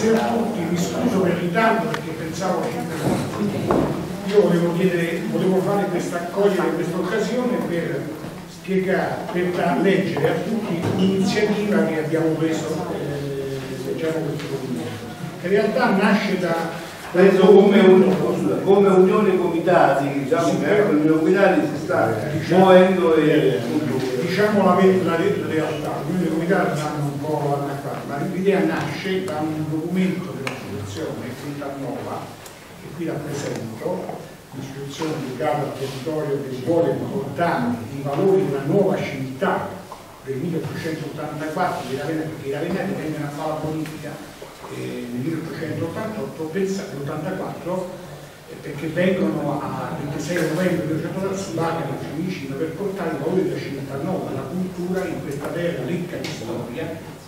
buonasera a tutti, mi scuso per il ritardo perché pensavo che io volevo, chiedere, volevo fare questa accogliere questa occasione per spiegare, per leggere a tutti l'iniziativa che abbiamo preso, eh, leggiamo questo documento, che in realtà nasce da preso come, un, come unione comitati, diciamo sì, che l'unione comitati si sta diciamo, muovendo e diciamo la, la, la realtà, l'unione comitati stanno un po' l'idea nasce da un documento dell'associazione Quinta Nova, che qui rappresento, un'istituzione dedicata al territorio che vuole portare i valori di una nuova civiltà del 1884 di Ravenna, perché i ravenati vengono a fare la politica eh, nel 1888, pensa, 84, eh, perché vengono a 26 novembre 1980 sull'Aca di Fiumicino per portare i valori della civiltà nuova, la cultura in questa terra ricca di storia,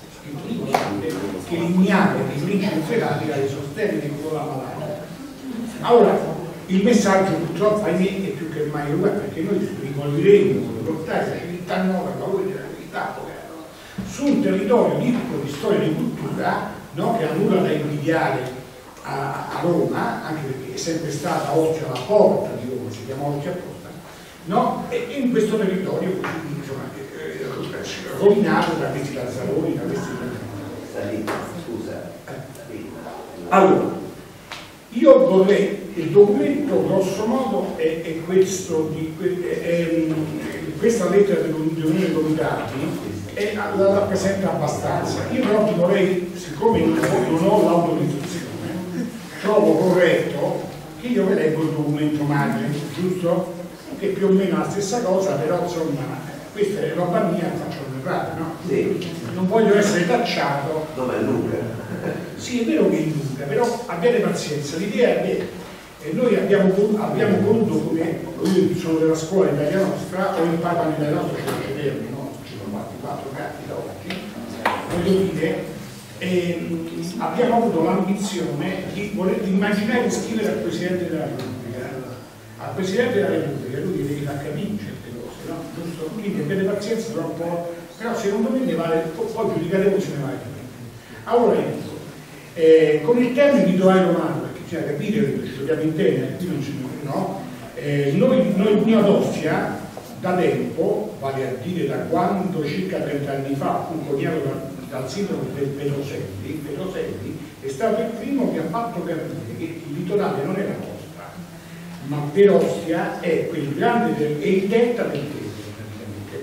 che l'ignare dei principi ferati la sostenere con la malata. Ora, il messaggio purtroppo ahimè è più che mai uguale, perché noi rivolgeremo per portare la civiltà nuova, i valori della civiltà su un territorio ricco di storia e di cultura no? che ha nulla da invidiare a, a, Roma, anche perché è sempre stata Ostia la porta di Roma, si chiama Ostia apposta, no? e, in questo territorio così rovinato da questi lazzaroni, da questi scusa. Allora, io vorrei, il documento grosso modo è, è questo, di, è, è, questa lettera dell'Unione dei Comitati la rappresenta abbastanza. Io però ti vorrei, siccome non ho l'autorizzazione, trovo corretto che io vi leggo il documento madre, giusto? Che più o meno è la stessa cosa, però insomma, questa è roba mia, errore, no? Sì. Non voglio essere tacciato. Dov'è lunga? Sì, è vero che è lunga, però abbiate pazienza, l'idea è che eh, noi abbiamo, abbiamo voluto come, io sono della scuola Italia Nostra, ho imparato nella nostra cioè no? quattro gatti da oggi, voglio dire, ehm, abbiamo avuto l'ambizione di, voler, di immaginare di scrivere al Presidente della Repubblica. Al Presidente della Repubblica lui deve capire certe cose, no? Giusto? Quindi avete pazienza però un po', però secondo me ne vale, poi giudicheremo se ne vale Allora io dico, eh, con il termine di Doai Romano, perché bisogna capire che ci dobbiamo intendere, qui non ci no? Eh, noi, noi Ostia da tempo, vale a dire da quando circa 30 anni fa fu coniato dal, dal sindaco Petroselli, Petroselli è stato il primo che ha fatto capire che il litorale non è la costa, ma per Ostia è quel grande del, è il delta del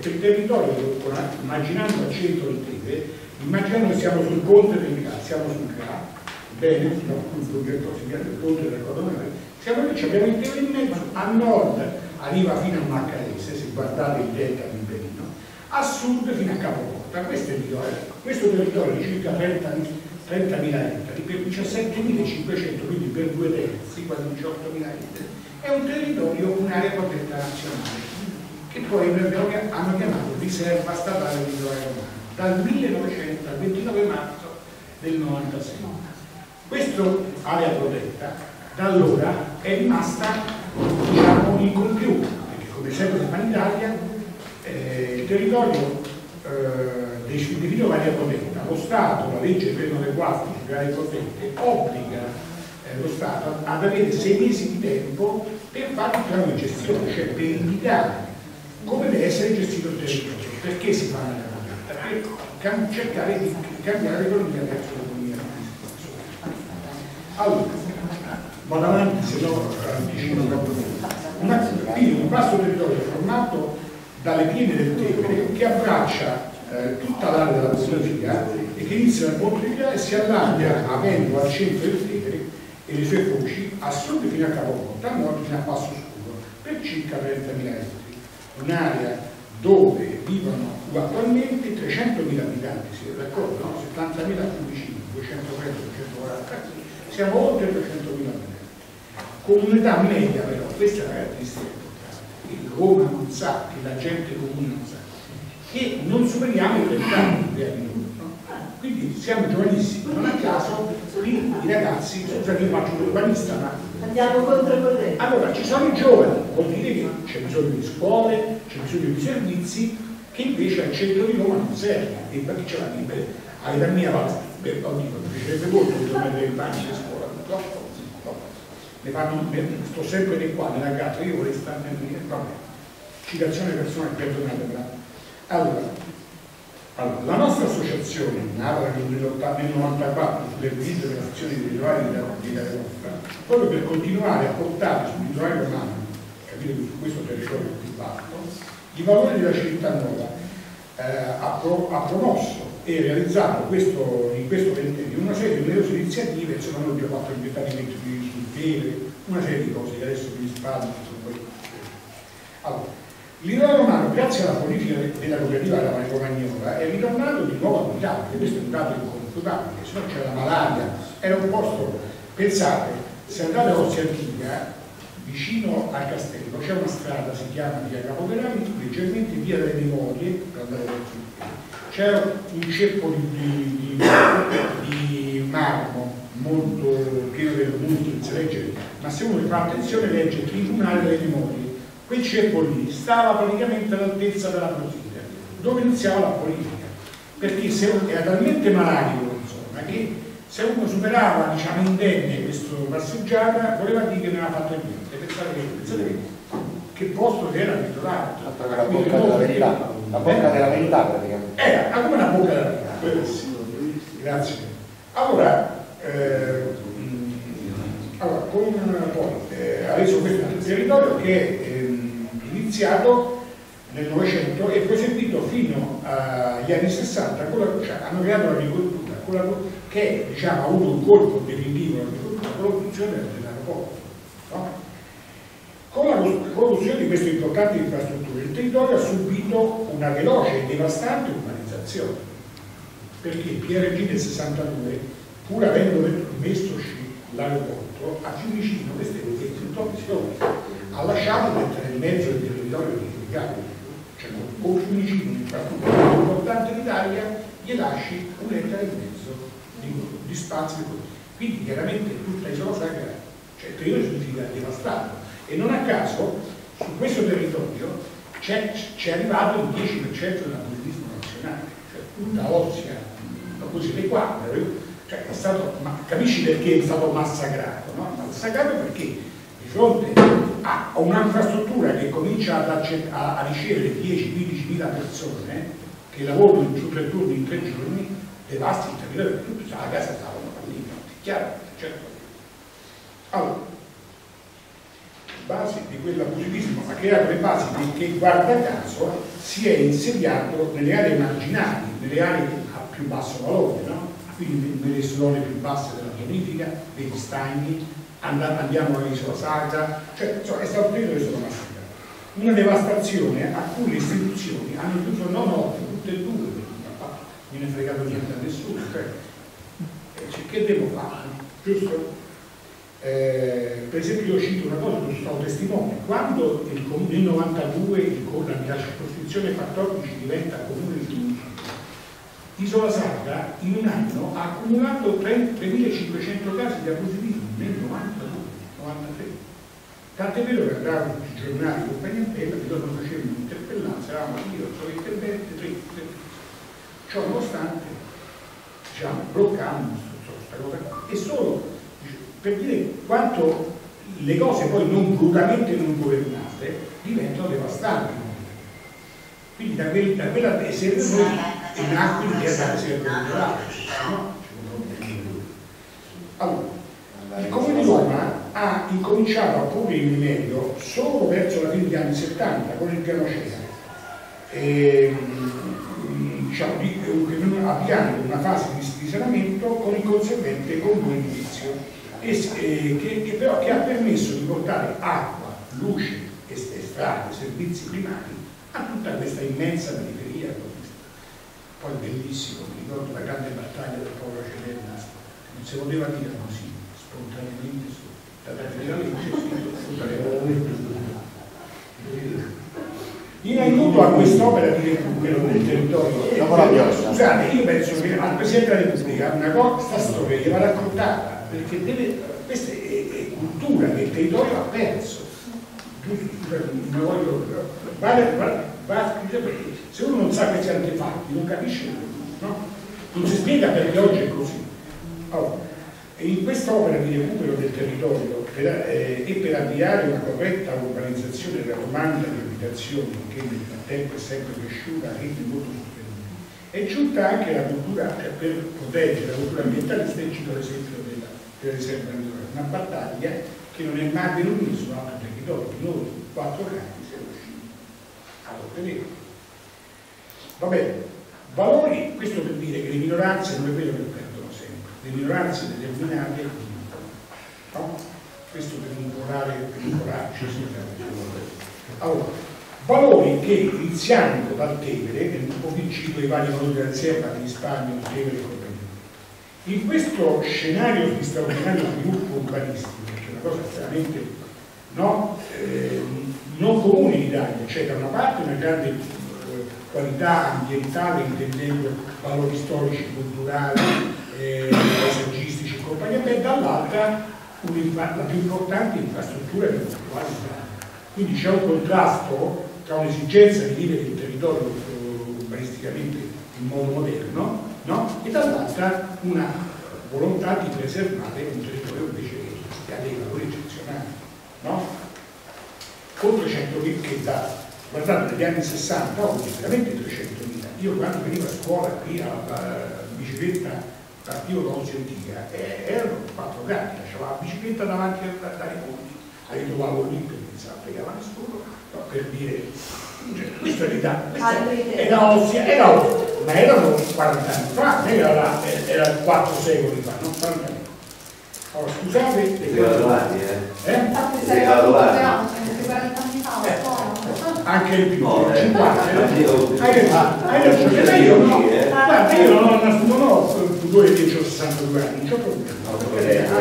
Teve, praticamente. Per territorio, immaginando al centro del Teve, immaginando che siamo sul ponte del Gra, siamo sul Gra, bene, no, il il ponte del Codomare, siamo lì, abbiamo il Teve in mezzo, a nord arriva fino a Maccarese, se guardate il delta di Benino, a sud fino a Capoporta. Questo, questo territorio di circa 30.000 30 ettari per 17.500, quindi per due terzi, quasi 18.000 ettari, è un territorio, un'area protetta nazionale, che poi hanno chiamato riserva statale di Litoria Romana, dal 1900 al 29 marzo del 96. Questa area protetta da allora è rimasta diciamo, incompiuta, perché come sempre in Italia eh, il territorio eh, definito varia protetta, lo Stato, la legge 394 sulle aree protette, obbliga eh, lo Stato ad avere sei mesi di tempo per fare un piano di gestione, cioè per indicare come deve essere gestito il territorio. Perché si fa una protetta? Per cercare di cambiare l'economia verso l'economia. Allora, vado avanti se no anticipo troppo quindi un vasto territorio formato dalle piene del Tevere che abbraccia eh, tutta l'area della bonifica e che inizia dal ponte di e si allarga avendo al centro del Tevere e le sue foci a sud fino a Capoporta, a nord fino a Passo Scuro per circa 30.000 ettari un'area dove vivono attualmente 300.000 abitanti, siete d'accordo? No? 70.000 cubi 230, 240, siamo oltre 300.000 abitanti con un'età media però, questa è la caratteristica che Roma non sa, che la gente comune non sa, che non superiamo i 30 anni di? Quindi siamo giovanissimi, non a caso qui i ragazzi, scusate io faccio l'urbanista, ma andiamo contro corrente. Allora ci sono i giovani, vuol dire che c'è bisogno di scuole, c'è bisogno di servizi che invece al centro di Roma non serve, e perché ce l'ha libera, all'età mia beh, oddio, mi piacerebbe molto tornare in banchi a scuola, purtroppo, ne fanno, sto sempre di qua nella casa, io vorrei stare nel vabbè, citazione personale, perdonatela. Allora, allora, la nostra associazione, nata nel 1994 sulle guide delle azioni territoriali di Italia Nostra, proprio per continuare a portare sul litorale romano, capire che su questo territorio più vasto, i valori della città nuova, eh, ha, pro, ha, promosso e realizzato questo, in questo ventennio una serie di numerose iniziative, insomma noi abbiamo fatto inventarimento di sul una serie di cose che adesso vi risparmio. Allora, L'Iran romano, grazie alla politica della cooperativa della Romagnola, è ritornato di nuovo a guidare, perché questo è un dato inconfutabile, se no c'era la malaria, era un posto, pensate, se andate a Ostia Antica, vicino al castello, c'è una strada, si chiama via Capoverani, leggermente via delle memorie, per andare verso il c'era un ceppo di, di, di, marmo molto pieno del mundo, si legge, ma se uno fa attenzione legge Tribunale delle Memorie quel ceppo lì stava praticamente all'altezza della prosiglia, dove iniziava la politica, perché se, era talmente malario insomma, che se uno superava diciamo, indenne questa passeggiata voleva dire che non aveva fatto niente, pensate che, pensate che, che posto che era ritrovato. La bocca della verità, la bocca eh? della verità praticamente. Era come la bocca della verità, grazie. Allora, eh, allora con, poi, eh, ha reso questo territorio che iniziato nel Novecento e proseguito fino agli anni 60, con la, cioè, hanno creato l'agricoltura, che diciamo, ha avuto un colpo definitivo l'agricoltura con la produzione dell'aeroporto. No? Con la costruzione di queste importanti infrastrutture il territorio ha subito una veloce e devastante urbanizzazione, perché PRG del 62, pur avendo messo l'aeroporto, a Fiumicino, queste cose, ha lasciato mettere nel mezzo del territorio edificato, cioè con Fiumicino, un'infrastruttura più importante d'Italia, gli lasci un ettaro e mezzo di, di spazio. Quindi chiaramente tutta isola sacra, cioè il territorio significa devastato. E non a caso su questo territorio c'è, arrivato il 10% dell'abusivismo nazionale, cioè tutta Ossia, così le quadre, cioè stato, ma capisci perché è stato massacrato? No? Massacrato perché fronte a un'infrastruttura che comincia a, a, ricevere 10-15 mila persone che lavorano su tre turni in tre giorni, devasti il territorio per tutto, la casa stavano fallite, è chiaro? Certo. Allora, basi di quell'abusivismo ha creato le basi che guarda caso si è insediato nelle aree marginali, nelle aree a più basso valore, no? quindi nelle zone più basse della bonifica, degli stagni, andiamo all'isola sacra, cioè insomma, è stato un periodo che sono massacrato. Una devastazione a cui le istituzioni hanno chiuso non otto, tutte e due, non è fregato niente a nessuno, cioè, cioè, che devo fare? Giusto? Eh, per esempio io cito una cosa, sono stato testimone, quando il, nel 92 il, la circoscrizione 14 diventa comune di Tunisi, Isola Sacra in un anno ha accumulato 3.500 casi di abusivismo nel 92, 93. Tant'è vero che andavo tutti i giornali con Pagnantella, che loro facevano un'interpellanza, eravamo io, sono interventi, tre, tre. Ciò nonostante, diciamo, bloccando questa cosa qua. E solo per dire quanto le cose poi non brutamente non governate diventano devastanti. Quindi da, quel, da quella e nacque l'idea di essere no? Allora, il Comune di Roma ha incominciato a porre il rimedio solo verso la fine degli anni 70 con il piano CEA. E, mm, diciamo, avviando una fase di risanamento con il conseguente condono edilizio. E, e, che, che, però che ha permesso di portare acqua, luce e strade, servizi primari a tutta questa immensa periferia poi bellissimo, mi ricordo la grande battaglia del povero Celerna, non si poteva dire così, spontaneamente, in aiuto a quest'opera di recupero del territorio scusate io penso che al Presidente della Repubblica una cosa, questa storia gli va raccontata perché deve, questa è, è, cultura che il territorio ha perso voglio, vale, vale, vale, se uno non sa questi artefatti non capisce no? non si spiega perché oggi è così. Allora, in quest'opera di recupero del territorio eh, e per avviare una corretta urbanizzazione della domanda di abitazioni, che nel frattempo è sempre cresciuta a ritmi molto sostenibili, è giunta anche la cultura, cioè per proteggere la cultura ambientalista, e cito l'esempio della, della riserva naturale, una battaglia che non è mai avvenuta in nessun altro territorio. Noi, quattro anni, siamo riusciti a ottenere. Va bene, valori, questo per dire che le minoranze non è vero che le minoranze determinate no? Questo per incolare, per incoraggio, allora, valori che iniziando dal Tevere, nel po' vi cito i vari valori della riserva di risparmio, Tevere e compagnia. In questo scenario di straordinario sviluppo urbanistico, che è una cosa estremamente no, eh, non comune in Italia, c'è da una parte una grande qualità ambientale intendendo valori storici, culturali, eh, paesaggistici e compagnia e dall'altra la più importante infrastruttura è l'attualità. Quindi c'è un contrasto tra un'esigenza di vivere il territorio eh, urbanisticamente in modo moderno no? e dall'altra una volontà di preservare un territorio invece che ha dei valori eccezionali. No? Oltre 100 che da guardate negli anni 60 oggi veramente 300.000 io quando venivo a scuola qui alla bicicletta partivo da antica eh, erano quattro gatti lasciava la bicicletta davanti ai ponti li trovavo lì per pensare a pregare nessuno no, per dire cioè, questa è l'età era ossia era ossia ma erano 40 anni fa era, era 4 secoli fa non 40 anni allora scusate le graduati eh? eh? Le graduati. anche il più, no, 50. Eh, hai ragione, io no, guarda, io non ho, non ho pudore che ho 62 anni, non c'ho problema.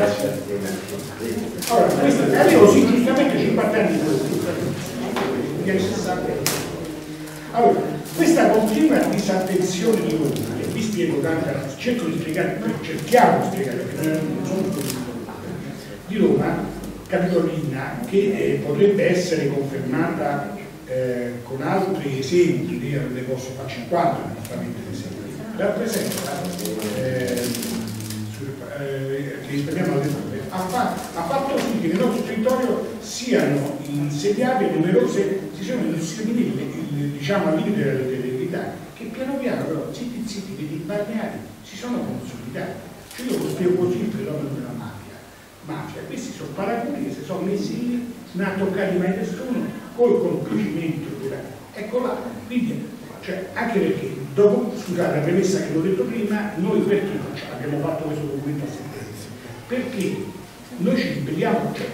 Allora, questo, avevo sì, giustamente 50 anni anni 60. Allora, questa continua disattenzione di Roma, e vi spiego tanta, cerco di spiegare, cerchiamo di spiegare, perché non sono di Roma capitolina che eh, potrebbe essere confermata eh, con altri esempi, io ne posso fare 50 giustamente esempi, rappresenta eh, eh, che la ha, fatto, ha fatto sì che nel nostro territorio siano insediate numerose, si sono inserite diciamo al limite della legalità, che piano piano però zitti zitti dei balneari si sono consolidati. Cioè io lo spiego così il fenomeno della mafia. Questi sono paraculi che si sono messi lì, non ha toccato mai nessuno, col complimento della... Ecco là, quindi, cioè, anche perché, dopo, scusate, la premessa che ho detto prima, noi perché abbiamo fatto questo documento a sentenza? Perché noi ci ribelliamo, cioè,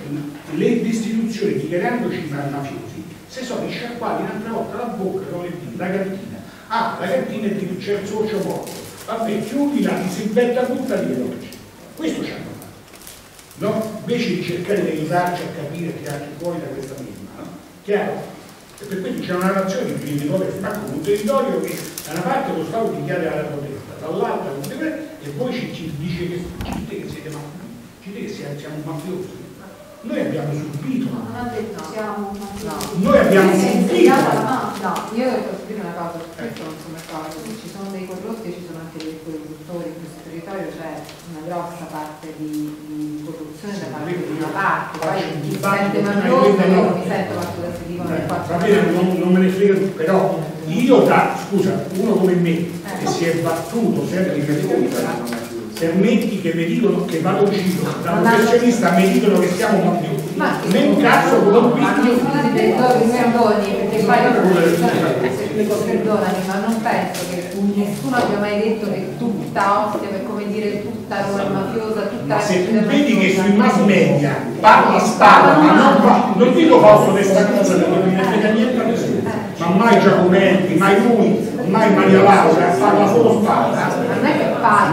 le istituzioni dichiarandoci mafiosi, se sono sciacquati un'altra volta la bocca con la cantina. Ah, la cantina è di c'è il socio morto. Vabbè, chiudila, disinfetta tutta lì. Questo ci hanno no? invece di cercare di aiutarci a capire che tirarci fuori da questa misma, no? chiaro? E per cui c'è una narrazione di territorio ma come un territorio che da una parte lo Stato dichiara la protesta, dall'altra e poi ci, ci dice che, ci dite che siete mafiosi, ci dite che siamo mafiosi. Noi abbiamo subito. No, non ha detto siamo mafiosi. Noi abbiamo subito. No, io posso dire una cosa, questo non sono d'accordo, ci sono dei corrotti e ci sono anche dei produttori in questo territorio, c'è una grossa parte di, di corruzione da parte di una parte, poi chi sente mafioso, io mi sento mafioso Va bene, non, non me ne frega, però io da, scusa, uno come me che si è battuto sempre in categoria permetti che mi dicono che vado uscito da professionista mi dicono che siamo mafiosi nel caso con qui perdoni perché poi perdonami ma non penso che nessuno abbia mai detto che tutta Ostia per come dire tutta Roma è mafiosa tutta ma se tu vedi che sui mass media parla spara ma non, non dico posso questa cosa perché non mi frega niente a nessuno ma mai Giacometti mai lui mai Maria Laura parla solo spara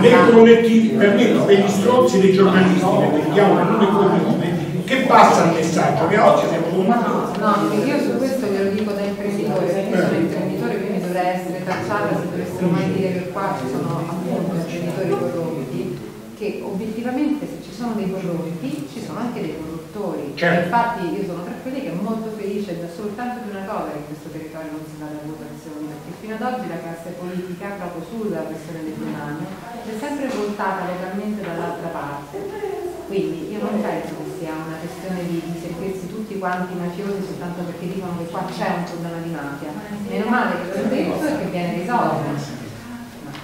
nei collettivi, per me, per gli stronzi dei giornalisti, perché li chiamano nome e cognome, che passa il messaggio che oggi siamo solo mafiosi. No, io su questo glielo dico da imprenditore, perché io sono imprenditore, quindi dovrei essere tacciata se dovessero mai dire che qua ci sono appunto imprenditori corrotti, che obiettivamente se ci sono dei corrotti ci sono anche dei corruttori. Certo. Infatti io sono tra quelli che molto felice da soltanto di una cosa che in questo territorio non si va a votazioni, perché fino ad oggi la classe politica, proprio sulla questione del demanio, è sempre voltata localmente dall'altra parte. Quindi io non penso che sia una questione di, di sentirsi tutti quanti mafiosi soltanto perché dicono che qua c'è un problema di mafia. Meno male che l'ho detto e che viene risolto.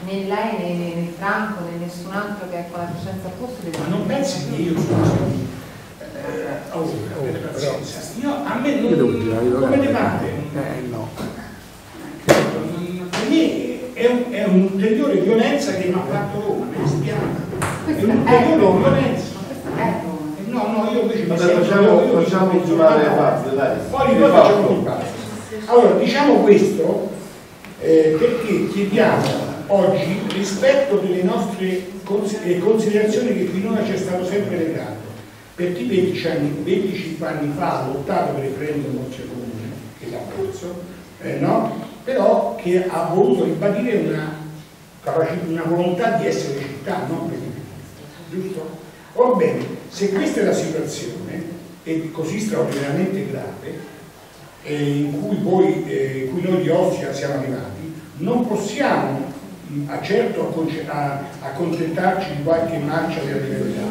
Né lei né, né, né Franco né nessun altro che è con la coscienza a posto Ma non pensi che io sono eh, oh, avete pazienza. Io, a me non, come ne pare? Eh no. Per me è, un, è un'ulteriore violenza che mi ha fatto Roma, mi dispiace. È un'ulteriore violenza. Roma. No, no, io invece mi sento- facciamo, io- io- facciamo io- giocare io- le parti, dai. Poi noi facciamo un passo. Allora, diciamo questo eh, perché chiediamo oggi rispetto delle nostre cons- considerazioni che finora ci è stato sempre negato. Per chi 20 anni, 25 anni fa ha lottato per il referendum Comune, che perso, eh, no? però che ha voluto ribadire una, una volontà di essere città, non per giusto? Orbene, se questa è la situazione, e così straordinariamente grave, eh, in, cui poi, eh, cui noi di Ostia siamo arrivati, non possiamo a certo accontentarci di qualche marcia della libertà,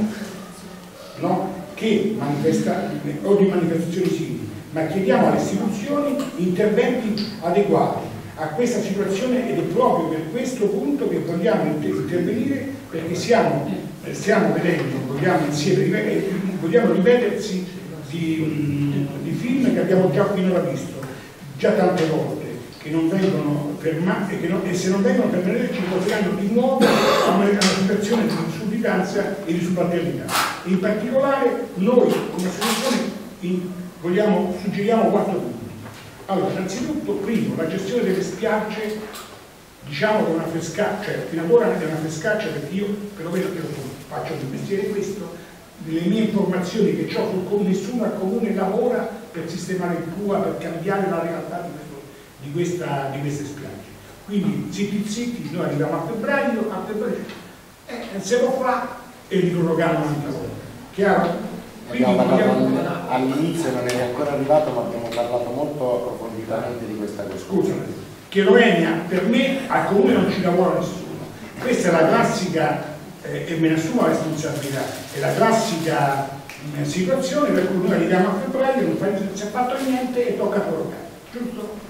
no? che manifesta, o di manifestazioni simili, ma chiediamo alle istituzioni interventi adeguati a questa situazione ed è proprio per questo punto che vogliamo inter- intervenire perché siamo, eh, stiamo vedendo, vogliamo insieme eh, vogliamo ripetersi di, mm, di film che abbiamo già finora visto, già tante volte, che non vengono fermati e, e se non vengono fermati ci porteranno di nuovo a una, situazione di sudditanza e di subalternità. In particolare noi come associazione vogliamo, suggeriamo quattro punti. Allora, innanzitutto, primo, la gestione delle spiagge, diciamo che è una frescaccia, cioè fino ad ora è una frescaccia perché io perlomeno che faccio di mestiere questo, le mie informazioni che ho sul comune, nessuno al comune lavora per sistemare il PUA, per cambiare la realtà di, questo- di questa, di queste spiagge. Quindi zitti zitti, noi arriviamo a febbraio, a febbraio, eh, se lo fa e li proroghiamo un'altra volta. Chiaro? All'inizio, non è ancora arrivato, ma abbiamo parlato molto approfonditamente di questa questione. Scusa, che Rovenia per me al comune non ci lavora nessuno. Questa è la classica, eh, e me ne assumo la responsabilità, è la classica eh, situazione per cui noi arriviamo a febbraio, non, si è fatto niente e tocca prorogare, giusto?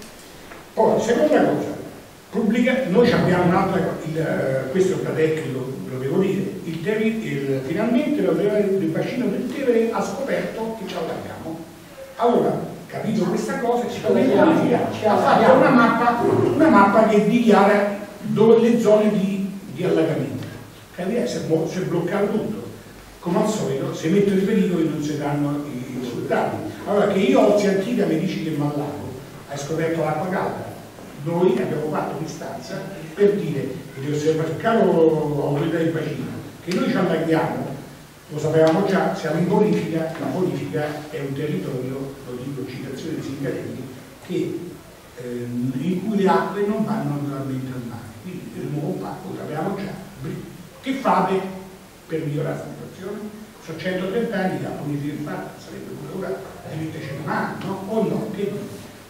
Poi, seconda cosa, pubblica, noi abbiamo un'altra, eh, questo è da tecnico, lo devo dire, il il- finalmente l'autorità del bacino del Tevere ha scoperto che ci allarghiamo. Allora, capito questa cosa, siccome ha fatto una mappa, una mappa che dichiara dove le zone di, di allagamento. Capire, si, è, bloccato tutto. Come al solito, se mettono i pericoli non si danno i risultati. Allora che io oggi antica mi dici che Mallago hai scoperto l'acqua calda, noi abbiamo fatto un'istanza per dire caro autorità del bacino, che noi ci allaghiamo, lo sapevamo già, siamo in bonifica, la bonifica è un territorio, lo dico citazione di Zingarelli, che, ehm, in cui le acque non vanno naturalmente al mare. Quindi il nuovo pacco lo sapevamo già. Che fate per migliorare la situazione? Sono 130 anni la bonifica fatta, sarebbe pure ora di metterci una mano, no? O no? Che?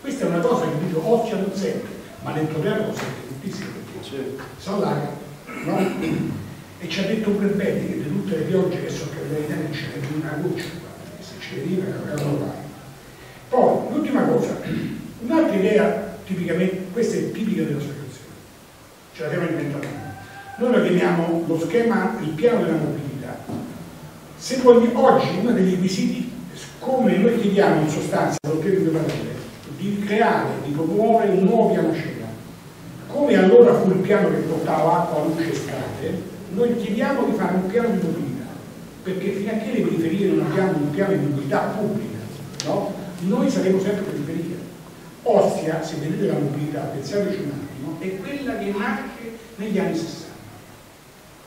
Questa è una cosa che dico, Ostia non sempre, ma l'entroterra lo sente tuttissimo perché si allaga, no? E ci ha detto pure bene che di tutte le piogge che sono in Italia non ce n'è più una goccia, guarda, se ci veniva era non vai. Poi, l'ultima cosa, un'altra idea tipicamente, questa è tipica dell'associazione, ce la siamo inventata noi. Noi lo chiamiamo lo schema, il piano della mobilità. Se voglio, oggi uno dei requisiti, come noi chiediamo in sostanza, lo che deve partire, di creare, di promuovere un nuovo piano scena. Come allora fu il piano che portava acqua, luce e strade, noi chiediamo di fare un piano di mobilità, perché fino a che le periferie non abbiamo un piano di mobilità pubblica, no? noi saremo sempre periferia. Ostia, se vedete la mobilità, pensateci un attimo, è quella che nasce negli anni 60.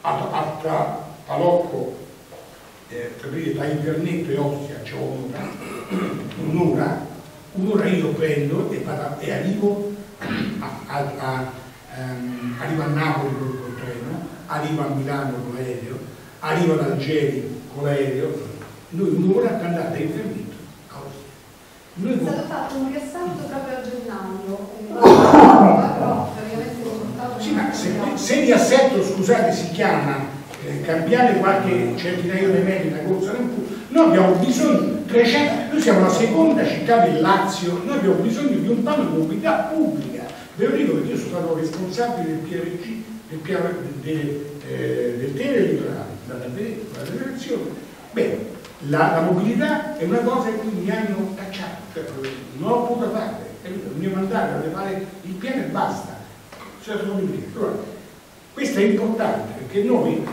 A, tra Palocco, eh, tra Invernetto e Ostia c'è un'ora, un'ora, un'ora io prendo e, vado- e arrivo a, a- a- ehm, arrivo a Napoli col, treno, arrivo a Milano con l'aereo, arrivo ad Algeri con l'aereo, noi un'ora per andare da Invernetto a Ostia. Noi È stato fatto un riassalto proprio a gennaio, Sì, ma se, se di assetto, scusate, si chiama eh, cambiare qualche centinaio di metri da corsa noi abbiamo bisogno, 300, noi siamo la seconda città del Lazio, noi abbiamo bisogno di un piano di mobilità pubblica. Ve lo dico perché io sono stato responsabile del PRG, del piano del, eh, del tele elettorale, dalla federazione. Beh, la, la mobilità è una cosa cui mi hanno cacciato, cioè non ho potuto fare, il mio mandato era fare il piano e basta. Cioè. Allora, questo è importante perché noi,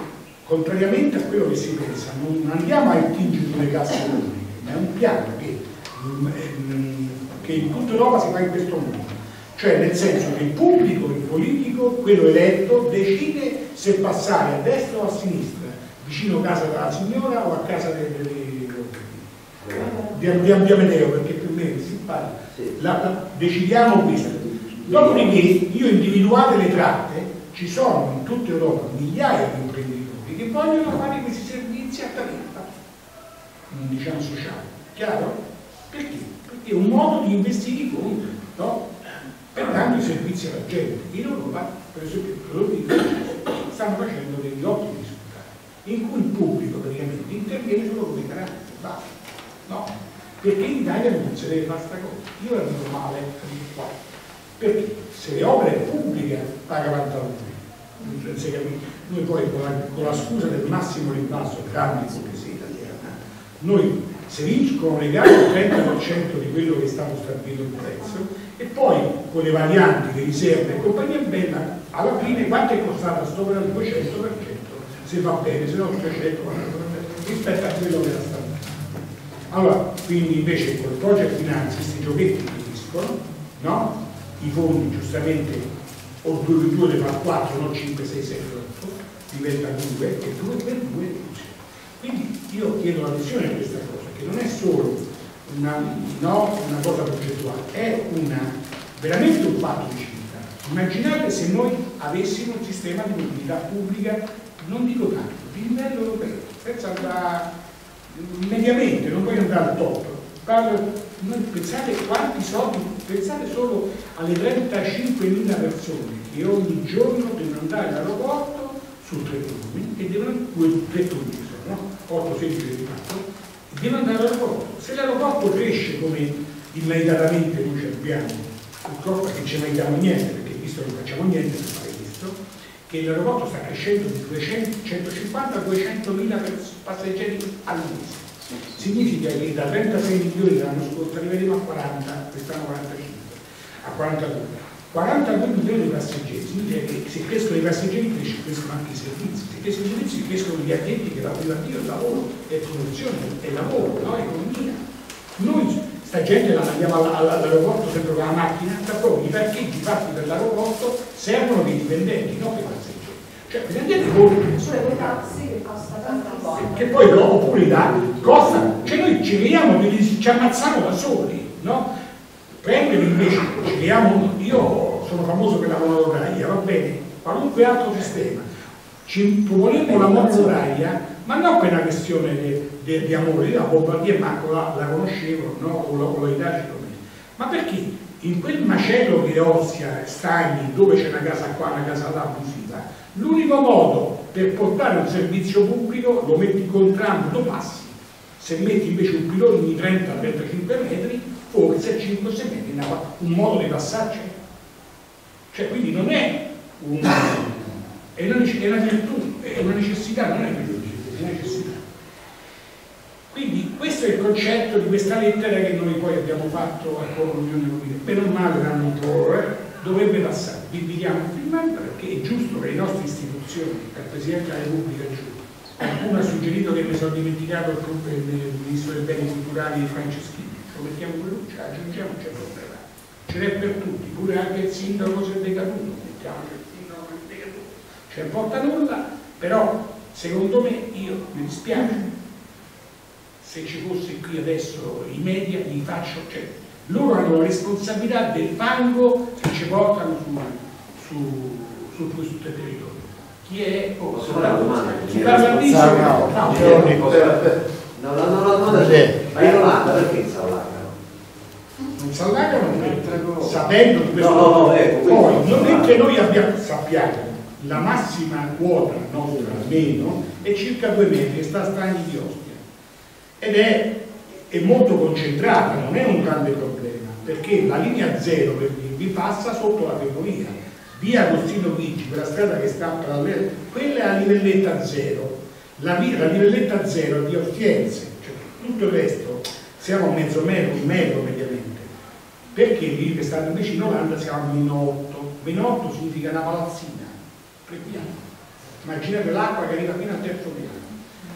contrariamente a quello che si pensa, non andiamo a attingere sulle casse pubbliche, ma è un piano che, mm, che in tutta Europa si fa in questo modo. Cioè nel senso che il pubblico, il politico, quello eletto, decide se passare a destra o a sinistra, vicino a casa della signora o a casa dei, di, di Amedeo, perché più o meno si parla. La- la- decidiamo questo. Dopodiché io individuate le tratte, ci sono in tutta Europa migliaia di imprenditori che vogliono fare questi servizi a tariffa, mm, diciamo sociale. Chiaro? Perché? Perché è un modo di investire i fondi, no? Per dare i servizi alla gente. In Europa, per esempio, stanno facendo degli ottimi risultati, in cui il pubblico praticamente interviene solo come garante, basta. No? Perché in Italia non fare questa cosa. Io la dico male, qua. Perché se le opere pubbliche paga. Non capisce. Noi poi con la, con la scusa del massimo grande ipocrisia italiana, noi se vincono le gare il 30% di quello che è stato stabilito il prezzo e poi con le varianti, le riserve e compagnia bella, alla fine quanto è costata sopra il 200%, se va bene, se no 300 rispetto a quello che era stato. Allora, quindi invece col project finance questi giochetti finiscono, no? I fondi giustamente o 2 più 2 ne fa 4, non 5, 6, 7, 8, diventa 2 e 2 per 2 Quindi io chiedo la visione di questa cosa, che non è solo una, no, una cosa progettuale, è una, veramente un fatto di civiltà. Immaginate se noi avessimo un sistema di mobilità pubblica, non dico tanto, di livello europeo, senza andare mediamente, non voglio andare al top. Parlo, pensate quanti soldi, pensate solo alle 35.000 persone che ogni giorno devono andare all'aeroporto su tre turni e devono, due, tre turni no? 8, 16, 24, e devono andare all'aeroporto. Se l'aeroporto cresce come immediatamente noi ci abbiamo, purtroppo che ci meritiamo niente, perché visto che non facciamo niente per fare questo, che l'aeroporto sta crescendo di 200, 150 a 200 mila passeggeri al mese. Significa che da 36 milioni l'anno scorso arriveremo a 40, quest'anno 45, a 42. 42 milioni di passeggeri, significa che se crescono i passeggeri cresce- crescono anche i servizi, se crescono i servizi crescono gli addetti che lavorano io, lavoro, è produzione, è lavoro, no? è economia. Noi sta gente la mandiamo all- all- all'aeroporto sempre con la macchina, da poi i parcheggi fatti per l'aeroporto servono dei dipendenti, non per i passeggeri. Cioè, vi rendete conto? Pure quei taxi che costa che poi dopo pure da costa, cioè noi ci degli- ci ammazziamo da soli, no? Prendere invece, ci io sono famoso per la monoraia, va bene, qualunque altro sistema, ci proponemo la monoraia, ma non per una questione di amore, io la Bombardier manco la, la conoscevo, no? o la, o la ma perché in quel macello è Ostia, Stagni, dove c'è una casa qua, una casa là abusiva, l'unico modo per portare un servizio pubblico lo metti contrando, lo passi. Se metti invece un pilone di 30-35 metri, forse 5-6 metri, una- un modo di passaggio. Cioè, quindi non è una, è una, è una virtù, è una necessità, non è una virtù, è una necessità. Quindi questo è il concetto di questa lettera che noi poi abbiamo fatto a l'Unione Europea. Bene o male l'hanno un po', eh, dovrebbe passare. Vi invitiamo a firmare perché è giusto che le nostre istituzioni, che il Presidente della Repubblica giù, qualcuno ha suggerito che mi sono dimenticato il Ministro dei Beni Culturali Franceschini, lo mettiamo quello, ci aggiungiamo, c'è problema. Ce n'è per tutti, pure anche il sindaco se è decaduto, mettiamoci il sindaco che è decaduto. Ci importa nulla, però secondo me io mi dispiace se ci fosse qui adesso i media gli faccio, cioè loro hanno la responsabilità del fango che ci portano su, su, su questo territorio. Chi è? Oh, fare una domanda? Si parla di Salve, no. no, Io- Aspetta, aspetta. No, no, no, no, no, Sì. Ma in Olanda perché in Olanda? non si allagano perché sapendo di questo. No, no, no, ecco, Poi non è che noi abbiamo, sappiamo, la massima quota nostra almeno è circa due metri, sta a Stagni di Ostia. Ed è, è molto concentrata, non è un grande problema, perché la linea zero per dirvi passa sotto la ferrovia. Via Agostino Viggi, quella strada che sta parallela, quella è a livelletta zero. La, via- la livelletta zero è di Ostiense, cioè tutto il resto siamo a mezzo metro, un metro mediamente. Perché lì che stanno invece in Olanda siamo a meno 8. Meno 8 significa una palazzina, tre piani. Immaginate l'acqua che arriva fino al terzo piano.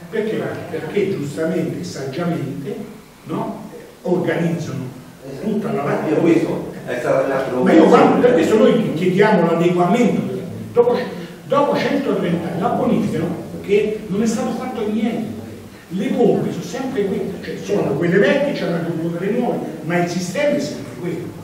Perché? Perché giustamente e saggiamente no, organizzano tutta la Io questo è stato l'altro ma io quando, per questo noi chiediamo l'adeguamento dopo, dopo 130 anni la bonificano che non è stato fatto niente. Le pompe sono sempre quelle, cioè sono quelle vecchie, c'hanno anche quelle nuove, ma il sistema è sempre quello.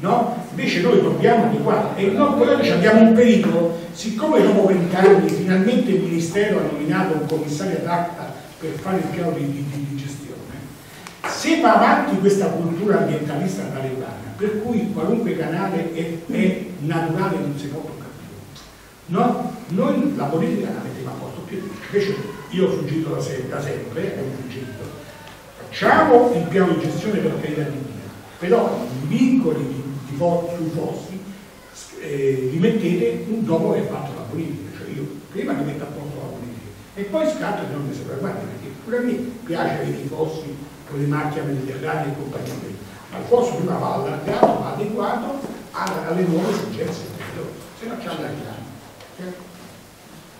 No? Invece noi dobbiamo adeguare e noi poi oggi abbiamo un pericolo, siccome dopo vent'anni finalmente il Ministero ha nominato un commissario ad acta per fare il piano di, di- di gestione, se va avanti questa cultura ambientalista talebana, per cui qualunque canale è, è naturale non si può toccare più, no? noi la politica la mettiamo a posto più. Invece io ho suggerito da, se- da sempre, è un suggerito, facciamo il piano di gestione per carità di Dio, però i vincoli di, di sui fossi eh, li mettete dopo aver fatto la politica, cioè io prima mi metto a posto la politica e poi scatto e non mi sopravvante perché pure a me piace avere i fossi con le macchie mediterranee e compagnia bella. ma il fosso prima va allargato, va adeguato alle nuove esigenze se no ci allarghiamo.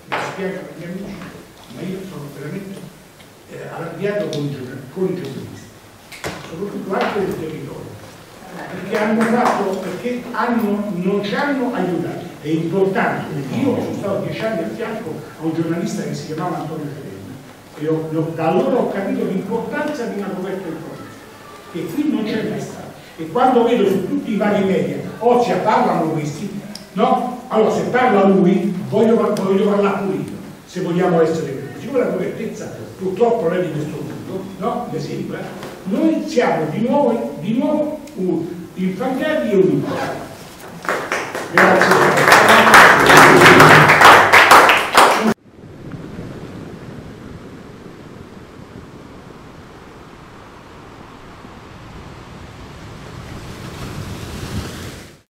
Mi spiego ai miei amici, ma io sono veramente eh, arrabbiato con i giornalisti, soprattutto anche del territorio perché hanno fatto, perché hanno, non ci hanno aiutato. È importante, io sono stato dieci anni a fianco a un giornalista che si chiamava Antonio Ferena e ho- da allora ho capito l'importanza di una coperta informazione, che qui non c'è mai stata. E quando vedo su tutti i vari media, Ozia parlano questi, no? Allora se parla lui, voglio, voglio parlare pure io, se vogliamo essere la copertezza purtroppo non è di questo punto, no? Mi sembra, noi siamo di nuovo, di nuovo infangati e uniti. Grazie.